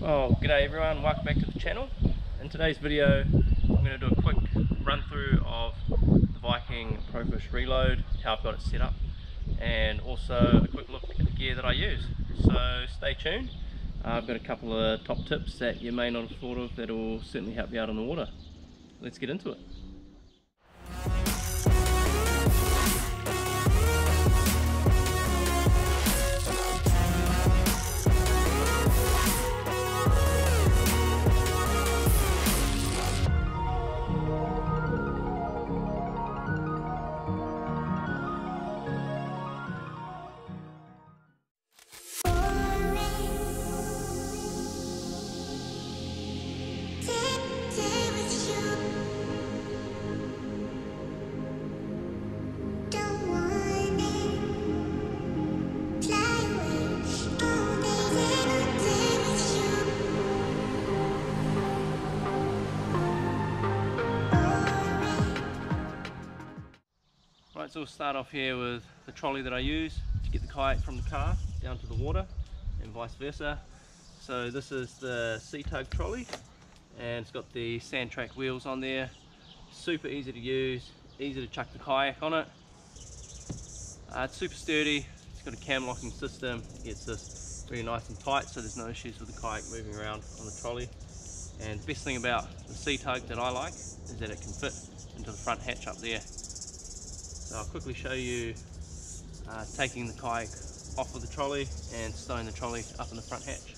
Well, g'day everyone, welcome back to the channel. In today's video, I'm going to do a quick run through of the Viking ProFish Reload, how I've got it set up, and also a quick look at the gear that I use. So stay tuned. Uh, I've got a couple of top tips that you may not have thought of that will certainly help you out on the water. Let's get into it. We'll start off here with the trolley that I use to get the kayak from the car down to the water and vice versa. So this is the C-Tug trolley and it's got the sand track wheels on there. Super easy to use, easy to chuck the kayak on it. Uh, it's super sturdy, it's got a cam locking system, it gets this really nice and tight so there's no issues with the kayak moving around on the trolley. And the best thing about the C-Tug that I like is that it can fit into the front hatch up there. So I'll quickly show you uh, taking the kayak off of the trolley and stowing the trolley up in the front hatch.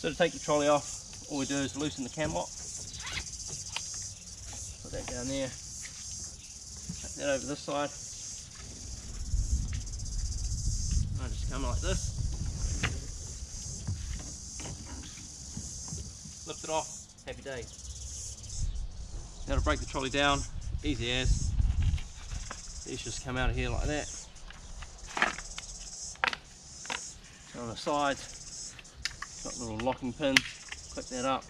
So to take the trolley off, all we do is loosen the cam lock. Put that down there. Take that over this side. I just come like this. Lift it off, happy. Now to break the trolley down, easy as. Just come out of here like that. On the sides, got little locking pins. Click that up,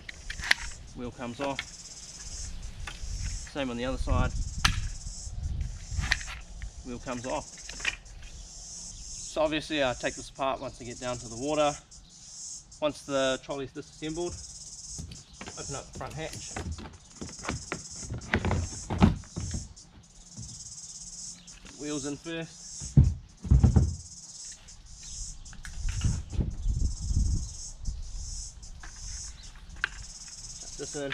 wheel comes off. Same on the other side, wheel comes off. So obviously I take this apart once I get down to the water. Once the trolley's disassembled, open up the front hatch wheels in first. this in.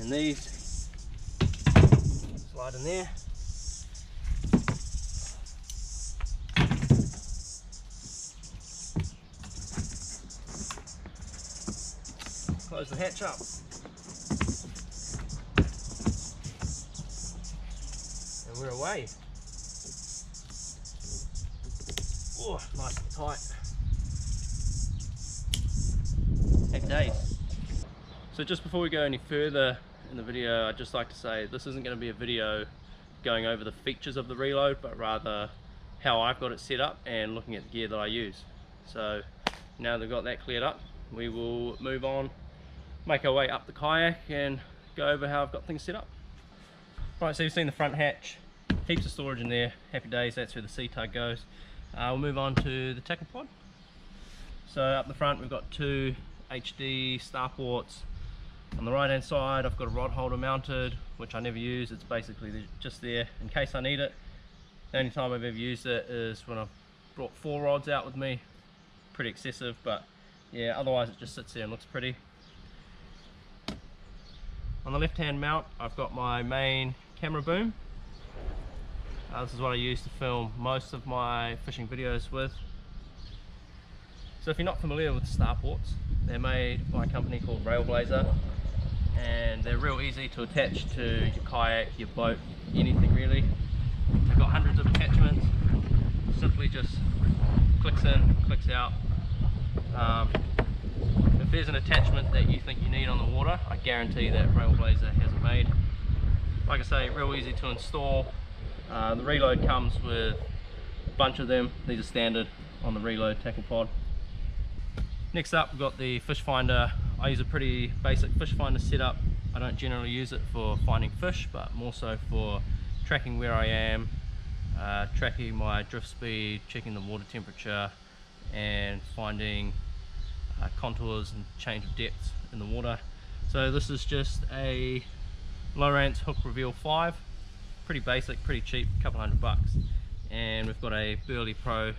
And these slide in there. Close the hatch up. We're away. Oh, nice and tight. Happy days. So just before we go any further in the video, I'd just like to say this isn't going to be a video going over the features of the reload, but rather how I've got it set up and looking at the gear that I use. So now that we've got that cleared up, we will move on, make our way up the kayak and go over how I've got things set up. Right, so you've seen the front hatch heaps of storage in there. Happy days. That's where the C-Tug goes. Uh, we'll move on to the tackle pod. So up the front we've got two HD starports on the right hand side I've got a rod holder mounted which I never use. It's basically just there in case I need it. The only time I've ever used it is when I've brought four rods out with me. Pretty excessive but yeah otherwise it just sits there and looks pretty. On the left hand mount I've got my main camera boom uh, this is what I use to film most of my fishing videos with. So if you're not familiar with starports, they're made by a company called Railblazza and they're real easy to attach to your kayak, your boat, anything really. They've got hundreds of attachments, simply just clicks in, clicks out. Um, if there's an attachment that you think you need on the water, I guarantee that Railblazza has it made. Like I say, real easy to install, uh, the reload comes with a bunch of them. These are standard on the reload tackle pod. Next up we've got the fish finder. I use a pretty basic fish finder setup. I don't generally use it for finding fish but more so for tracking where I am, uh, tracking my drift speed, checking the water temperature and finding uh, contours and change of depth in the water. So this is just a Lowrance Hook Reveal 5, pretty basic, pretty cheap, a couple hundred bucks. And we've got a Burley Pro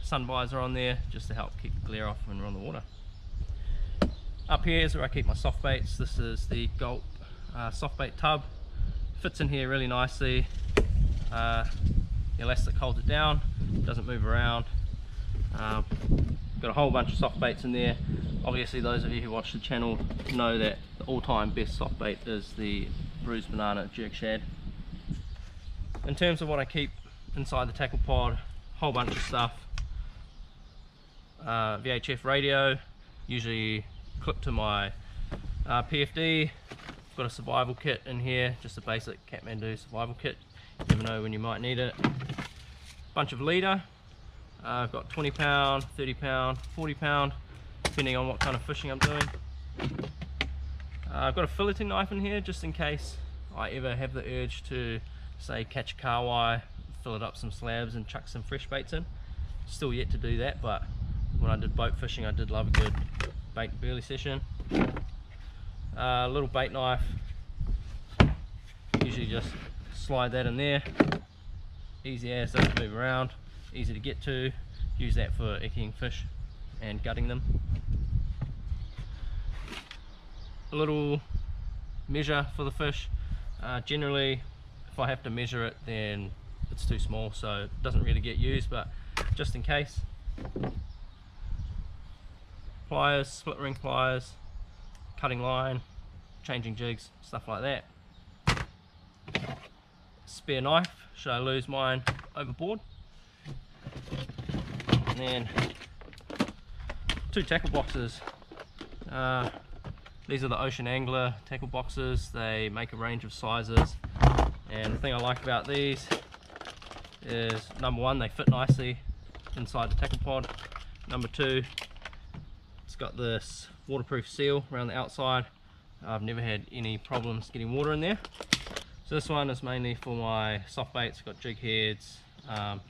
sun visor on there just to help keep the glare off when we're on the water. Up here is where I keep my soft baits. This is the Gulp uh, soft bait tub. Fits in here really nicely. Uh, the elastic holds it down, doesn't move around. Um, got a whole bunch of soft baits in there. Obviously those of you who watch the channel know that the all-time best soft bait is the bruised banana jerk shad. In terms of what I keep inside the tackle pod, whole bunch of stuff. Uh, VHF radio, usually clipped to my uh, PFD. Got a survival kit in here, just a basic Kathmandu survival kit. You never know when you might need it. Bunch of leader. Uh, I've got 20 pound, 30 pound, 40 pound, depending on what kind of fishing I'm doing. Uh, I've got a filleting knife in here just in case I ever have the urge to say catch a kahawai, fill it up some slabs and chuck some fresh baits in. Still yet to do that, but when I did boat fishing I did love a good bait burley session. A uh, little bait knife, usually just slide that in there. Easy as, doesn't move around, easy to get to. Use that for ecking fish and gutting them. A little measure for the fish. Uh, generally, if I have to measure it, then it's too small, so it doesn't really get used, but just in case. Pliers, split ring pliers, cutting line, changing jigs, stuff like that. Spare knife, should I lose mine overboard. And then two tackle boxes. Uh, these are the Ocean Angler tackle boxes. They make a range of sizes. And the thing I like about these is number one, they fit nicely inside the tackle pod. Number two, it's got this waterproof seal around the outside. I've never had any problems getting water in there. So this one is mainly for my soft baits, got jig heads, um,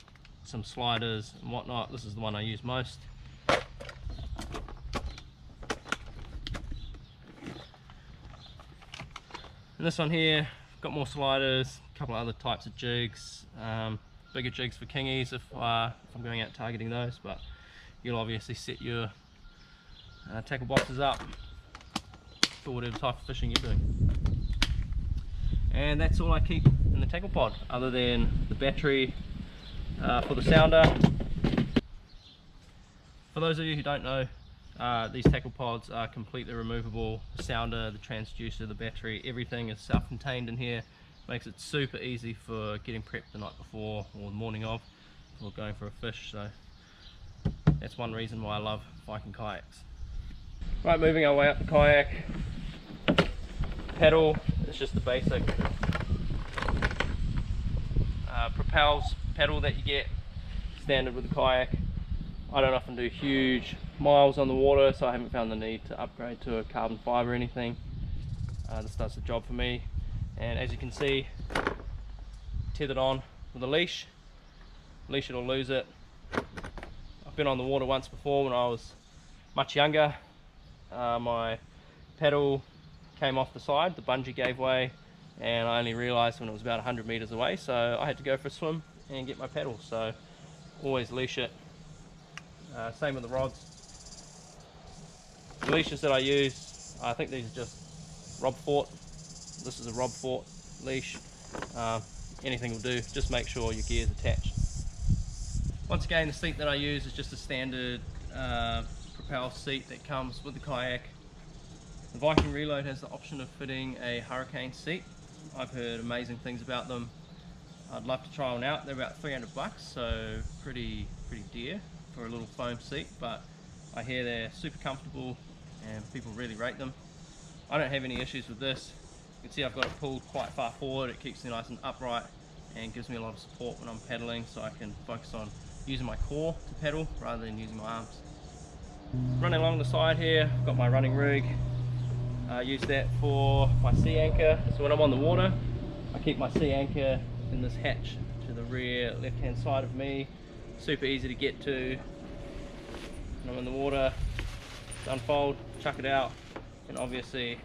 some sliders and whatnot. This is the one I use most. And this one here, got more sliders, a couple of other types of jigs, um, bigger jigs for kingies if, uh, if I'm going out targeting those, but you'll obviously set your uh, tackle boxes up for whatever type of fishing you're doing. And that's all I keep in the tackle pod, other than the battery uh, for the sounder. For those of you who don't know, uh, these tackle pods are completely removable. The sounder, the transducer, the battery, everything is self-contained in here. Makes it super easy for getting prepped the night before or the morning of or going for a fish. So that's one reason why I love Viking kayaks. Right, moving our way up the kayak. Paddle, it's just the basic uh, propels paddle that you get standard with the kayak. I don't often do huge miles on the water, so I haven't found the need to upgrade to a carbon fiber or anything. Uh, this does the job for me. And as you can see, tethered on with a leash. Leash it or lose it. I've been on the water once before when I was much younger uh, my pedal came off the side, the bungee gave way, and I only realized when it was about 100 meters away, so I had to go for a swim and get my pedal. So always leash it. Uh, same with the rods. Leashes that I use, I think these are just Rob Fort. This is a Rob Fort leash. Uh, anything will do, just make sure your gear is attached. Once again, the seat that I use is just a standard uh, propel seat that comes with the kayak. The Viking Reload has the option of fitting a hurricane seat. I've heard amazing things about them. I'd love to try one out. They're about 300 bucks, so pretty pretty dear for a little foam seat, but I hear they're super comfortable and people really rate them. I don't have any issues with this. You can see I've got it pulled quite far forward. It keeps me nice and upright and gives me a lot of support when I'm pedaling so I can focus on using my core to pedal rather than using my arms. Running along the side here, I've got my running rig. I use that for my sea anchor. So when I'm on the water, I keep my sea anchor in this hatch, to the rear left hand side of me super easy to get to when I'm in the water unfold chuck it out and obviously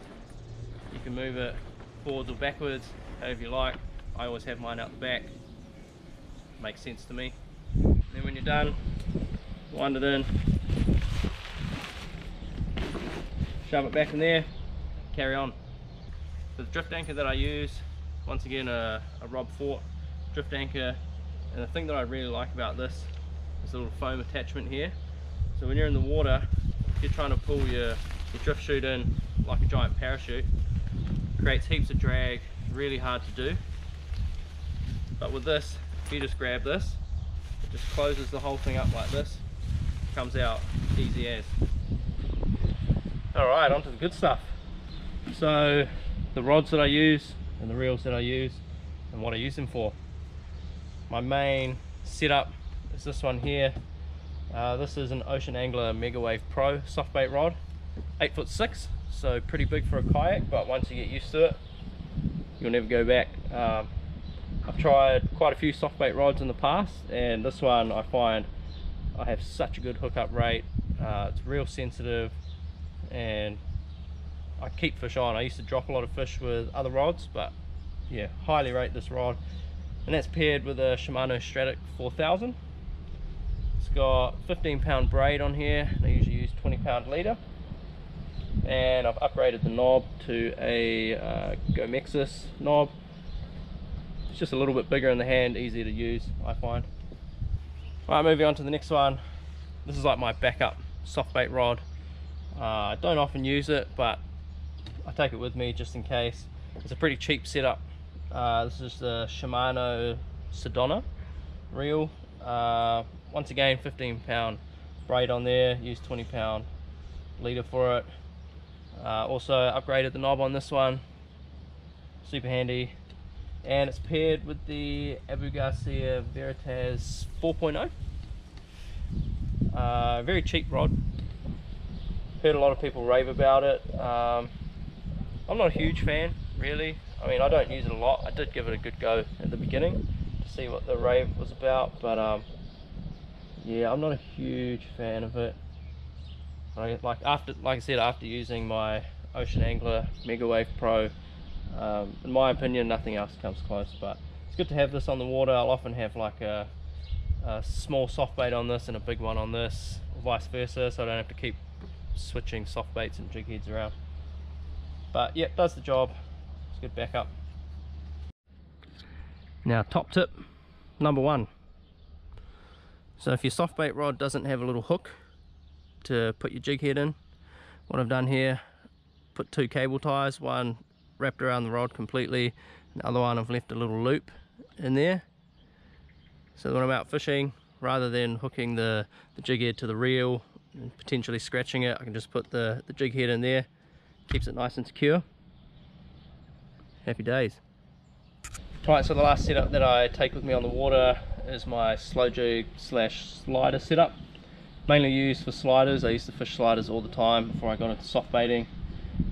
you can move it forwards or backwards however you like. I always have mine out the back. Makes sense to me. Then when you're done wind it in shove it back in there carry on. The drift anchor that I use once again a, a Rob Fort drift anchor. And the thing that I really like about this is a little foam attachment here. So when you're in the water you're trying to pull your, your drift chute in like a giant parachute creates heaps of drag really hard to do but with this if you just grab this it just closes the whole thing up like this comes out easy as all right onto the good stuff so the rods that I use and the reels that I use and what I use them for. My main setup is this one here. Uh, this is an Ocean Angler Megawave Pro soft bait rod, 8 foot 6, so pretty big for a kayak, but once you get used to it, you'll never go back. Um, I've tried quite a few soft bait rods in the past, and this one I find I have such a good hookup rate. Uh, it's real sensitive, and I keep fish on. I used to drop a lot of fish with other rods, but yeah, highly rate this rod. And that's paired with a Shimano Stradic 4000. It's got 15 pound braid on here. I usually use 20 pound leader. And I've upgraded the knob to a uh, Gomexus knob. It's just a little bit bigger in the hand, easier to use, I find. Alright, moving on to the next one. This is like my backup soft bait rod. Uh, I don't often use it, but I take it with me just in case. It's a pretty cheap setup. Uh, this is the Shimano Sedona reel. Uh, once again, 15 pound braid on there. Use 20 pound leader for it. Uh, also upgraded the knob on this one. Super handy. And it's paired with the Abu Garcia Veritas 4.0. Uh, very cheap rod. Heard a lot of people rave about it. Um, I'm not a huge fan, really. I mean, I don't use it a lot. I did give it a good go at the beginning to see what the rave was about, but um, yeah, I'm not a huge fan of it. I, like after, like I said, after using my Ocean Angler Megawave Pro, um, in my opinion, nothing else comes close. But it's good to have this on the water. I'll often have like a, a small soft bait on this and a big one on this, or vice versa, so I don't have to keep switching soft baits and jig heads around. But yeah, does the job. It's good backup. Now top tip, number one. So if your soft bait rod doesn't have a little hook to put your jig head in, what I've done here, put two cable ties, one wrapped around the rod completely, and the other one I've left a little loop in there. So when I'm out fishing, rather than hooking the, the jig head to the reel and potentially scratching it, I can just put the, the jig head in there. Keeps it nice and secure. Happy days. Right so the last setup that I take with me on the water is my slow jig slash slider setup. Mainly used for sliders. I used to fish sliders all the time before I got into soft baiting.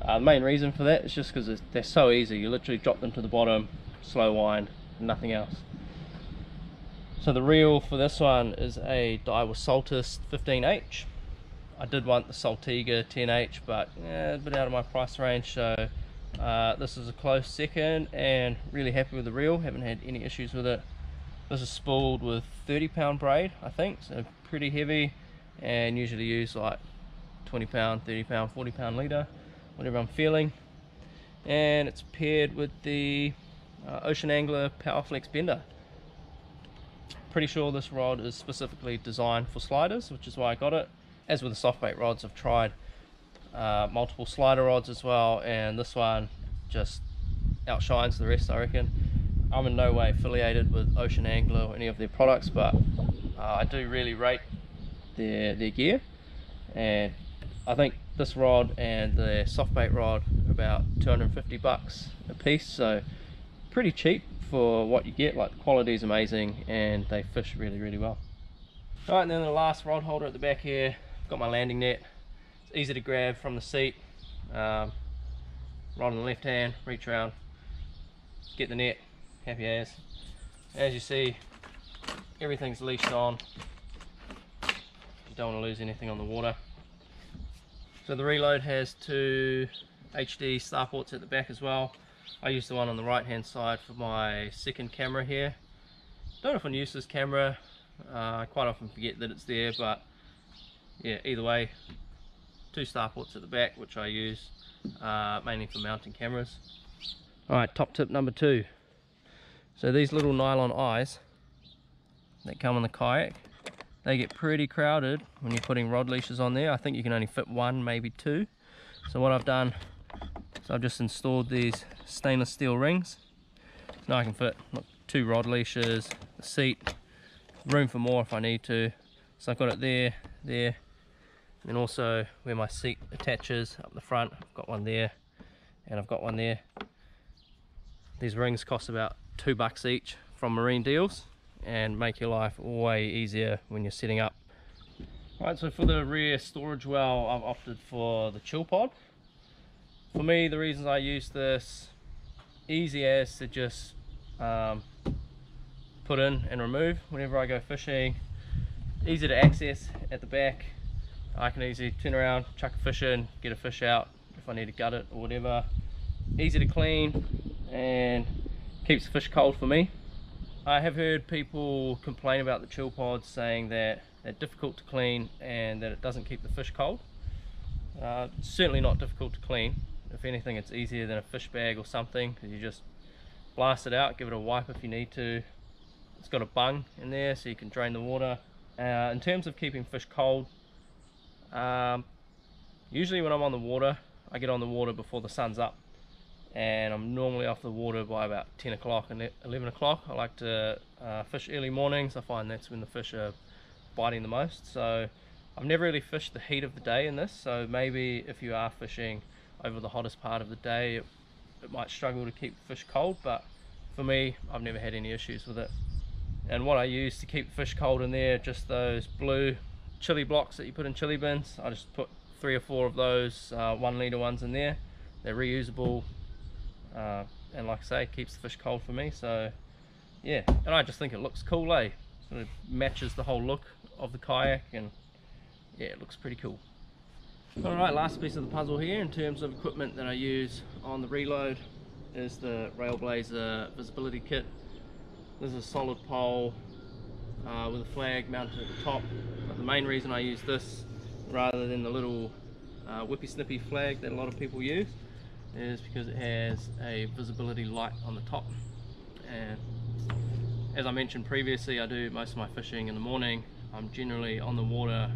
Uh, the main reason for that is just because they're so easy. You literally drop them to the bottom slow wind nothing else. So the reel for this one is a Daiwa Saltist 15H I did want the Saltiga 10H but yeah, a bit out of my price range so uh, this is a close second and really happy with the reel. Haven't had any issues with it this is spooled with 30 pound braid I think so pretty heavy. And usually use like 20 pound 30 pound 40 pound leader whatever I'm feeling. And it's paired with the uh, Ocean Angler Powerflex bender. Pretty sure this rod is specifically designed for sliders which is why I got it. As with the soft bait rods I've tried uh, multiple slider rods as well and this one just outshines the rest I reckon I'm in no way affiliated with Ocean Angler or any of their products but uh, I do really rate their, their gear. And I think this rod and the soft bait rod are about 250 bucks a piece so pretty cheap for what you get. Like the quality is amazing and they fish really really well. Alright, and then the last rod holder at the back here I've got my landing net. It's easy to grab from the seat. Um, rod in the left hand reach around get the net happy as as you see everything's leashed on. You don't want to lose anything on the water. So the reload has two HD starports at the back as well. I use the one on the right hand side for my second camera here. Don't often use this camera. Uh, I quite often forget that it's there but yeah either way two starports at the back which I use uh, mainly for mounting cameras. Alright top tip number two so these little nylon eyes that come on the kayak, they get pretty crowded when you're putting rod leashes on there. I think you can only fit one, maybe two. So what I've done is I've just installed these stainless steel rings. So now I can fit look, two rod leashes, a seat, room for more if I need to. So I've got it there, there, and also where my seat attaches up the front, I've got one there, and I've got one there. These rings cost about two bucks each from Marine Deals and make your life way easier when you're setting up. Right, so for the rear storage well, I've opted for the chill pod. For me, the reasons I use this, easy as to just um, put in and remove whenever I go fishing. Easy to access at the back. I can easily turn around, chuck a fish in, get a fish out if I need to gut it or whatever. Easy to clean and keeps the fish cold for me. I have heard people complain about the chill pods saying that they're difficult to clean and that it doesn't keep the fish cold. Uh, certainly not difficult to clean. If anything it's easier than a fish bag or something because you just blast it out, give it a wipe if you need to. It's got a bung in there so you can drain the water. Uh, in terms of keeping fish cold, um, usually when I'm on the water, I get on the water before the sun's up and I'm normally off the water by about 10 o'clock and 11 o'clock. I like to uh, fish early mornings. I find that's when the fish are biting the most. So I've never really fished the heat of the day in this. So maybe if you are fishing over the hottest part of the day, it, it might struggle to keep fish cold. But for me, I've never had any issues with it. And what I use to keep fish cold in there, just those blue chili blocks that you put in chili bins. I just put three or four of those uh, one litre ones in there. They're reusable, uh, and like I say keeps the fish cold for me so yeah. And I just think it looks cool eh? Sort of matches the whole look of the kayak and yeah it looks pretty cool. Alright last piece of the puzzle here in terms of equipment that I use on the reload is the Railblazza visibility kit. This is a solid pole uh, with a flag mounted at the top but the main reason I use this rather than the little uh, whippy snippy flag that a lot of people use is because it has a visibility light on the top. And as I mentioned previously I do most of my fishing in the morning. I'm generally on the water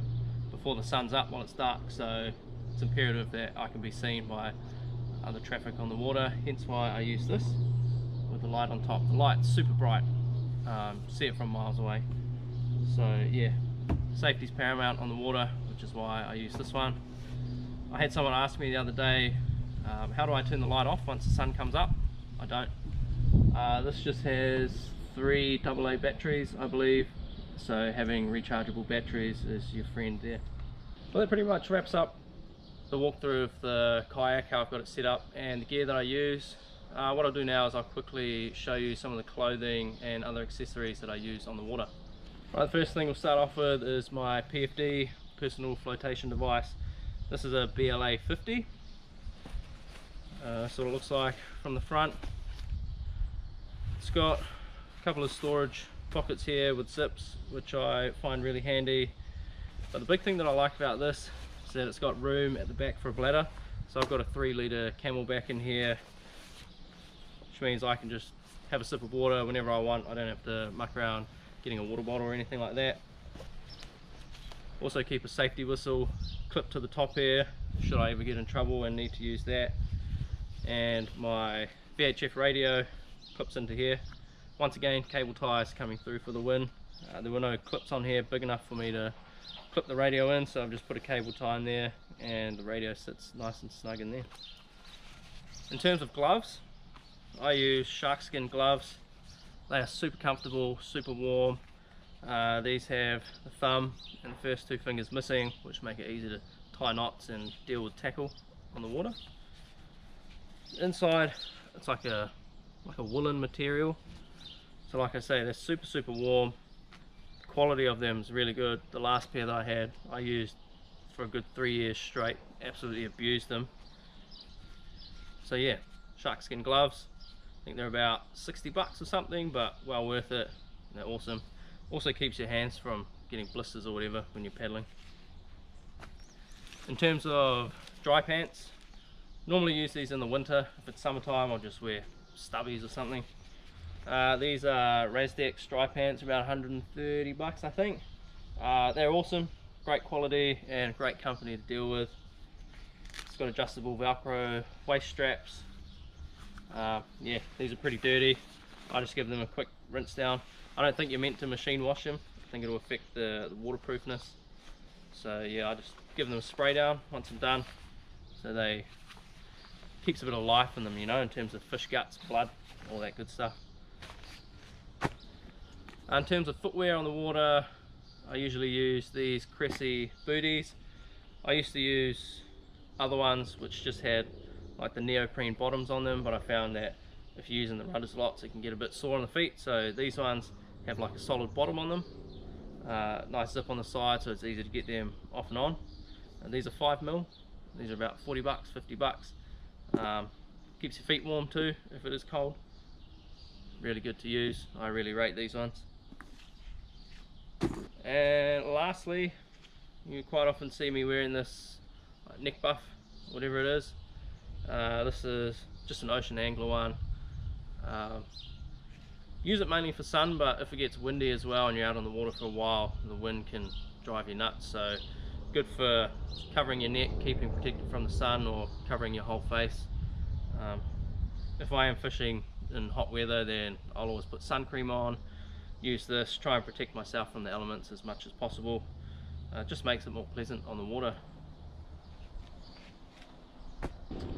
before the sun's up while it's dark so it's imperative that I can be seen by other traffic on the water. Hence why I use this with the light on top. The light's super bright. Um, see it from miles away. So yeah. Safety's paramount on the water which is why I use this one. I had someone ask me the other day um, how do I turn the light off once the sun comes up? I don't. Uh, this just has three AA batteries, I believe. So having rechargeable batteries is your friend there. Well, that pretty much wraps up the walkthrough of the kayak, how I've got it set up and the gear that I use. Uh, what I'll do now is I'll quickly show you some of the clothing and other accessories that I use on the water. Right, the first thing we'll start off with is my PFD, personal flotation device. This is a BLA 50 uh, sort of looks like from the front. It's got a couple of storage pockets here with zips which I find really handy. But the big thing that I like about this is that it's got room at the back for a bladder. So I've got a three litre CamelBak in here which means I can just have a sip of water whenever I want. I don't have to muck around getting a water bottle or anything like that. Also keep a safety whistle clipped to the top here should I ever get in trouble and need to use that and my VHF radio clips into here. Once again cable ties coming through for the win. Uh, there were no clips on here big enough for me to clip the radio in so I've just put a cable tie in there and the radio sits nice and snug in there. In terms of gloves I use shark skin gloves. They are super comfortable super warm. Uh, these have the thumb and the first two fingers missing which make it easy to tie knots and deal with tackle on the water inside it's like a like a woolen material So like I say, they're super, super warm. quality of them is really good. The last pair that I had, I used for a good three years straight. Absolutely abused them. So yeah, shark skin gloves. I think they're about 60 bucks or something, but well worth it. They're awesome. Also keeps your hands from getting blisters or whatever when you're paddling. In terms of dry pants, normally use these in the winter. If it's summertime, I'll just wear stubbies or something. Uh, these are Razdex dry pants, about 130 bucks I think. Uh, they're awesome, great quality and great company to deal with. It's got adjustable Velcro waist straps. Uh, yeah, these are pretty dirty. I just give them a quick rinse down. I don't think you're meant to machine wash them. I think it'll affect the, the waterproofness. So yeah, I just give them a spray down once I'm done. So they keeps a bit of life in them, you know, in terms of fish guts, blood, all that good stuff. In terms of footwear on the water, I usually use these Cressi booties. I used to use other ones which just had like the neoprene bottoms on them, but I found that if you're using the rudders lots, it can get a bit sore on the feet. So these ones have like a solid bottom on them. Uh, nice zip on the side, so it's easy to get them off and on. And these are five mil. These are about 40 bucks, 50 bucks. Um, keeps your feet warm too if it is cold. Really good to use. I really rate these ones. And lastly, you quite often see me wearing this neck buff, whatever it is. Uh, this is just an ocean angler one. Um, use it mainly for sun, but if it gets windy as well and you're out on the water for a while, the wind can drive you nuts. So good for covering your neck, keeping protected from the sun or covering your whole face. Um, if I am fishing in hot weather then I'll always put sun cream on, use this, try and protect myself from the elements as much as possible. Uh, just makes it more pleasant on the water.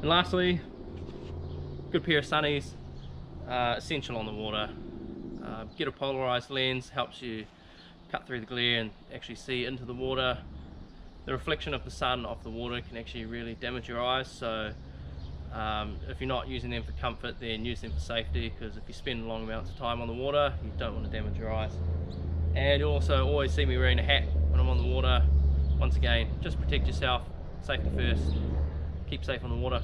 And lastly, good pair of sunnies, uh, essential on the water. Uh, get a polarized lens, helps you cut through the glare and actually see into the water the reflection of the sun off the water can actually really damage your eyes. So um, if you're not using them for comfort then use them for safety because if you spend long amounts of time on the water you don't want to damage your eyes. And you also always see me wearing a hat when I'm on the water. Once again just protect yourself safety first keep safe on the water.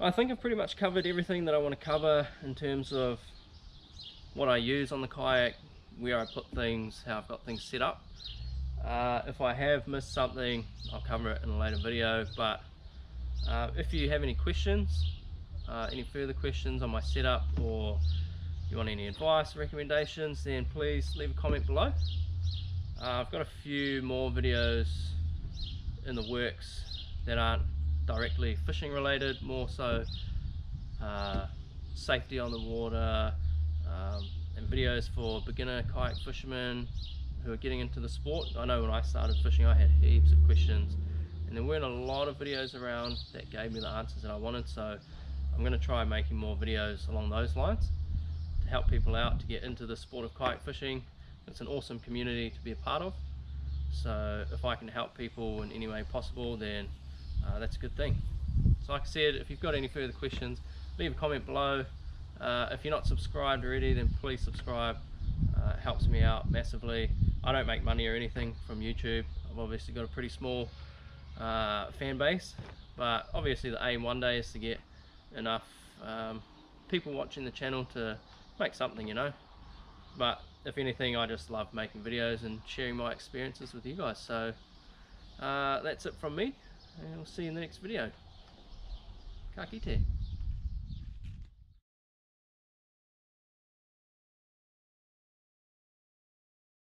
I think I've pretty much covered everything that I want to cover in terms of what I use on the kayak where I put things how I've got things set up uh, if I have missed something, I'll cover it in a later video, but uh, if you have any questions, uh, any further questions on my setup or you want any advice, recommendations, then please leave a comment below. Uh, I've got a few more videos in the works that aren't directly fishing related, more so uh, safety on the water, um, and videos for beginner kayak fishermen, who are getting into the sport. I know when I started fishing I had heaps of questions and there weren't a lot of videos around that gave me the answers that I wanted so I'm going to try making more videos along those lines to help people out to get into the sport of kayak fishing. It's an awesome community to be a part of so if I can help people in any way possible then uh, that's a good thing. So like I said if you've got any further questions leave a comment below. Uh, if you're not subscribed already then please subscribe uh, helps me out massively. I don't make money or anything from YouTube. I've obviously got a pretty small uh, fan base, but obviously the aim one day is to get enough um, people watching the channel to make something, you know. But if anything, I just love making videos and sharing my experiences with you guys. So uh, that's it from me, and we'll see you in the next video. Ka.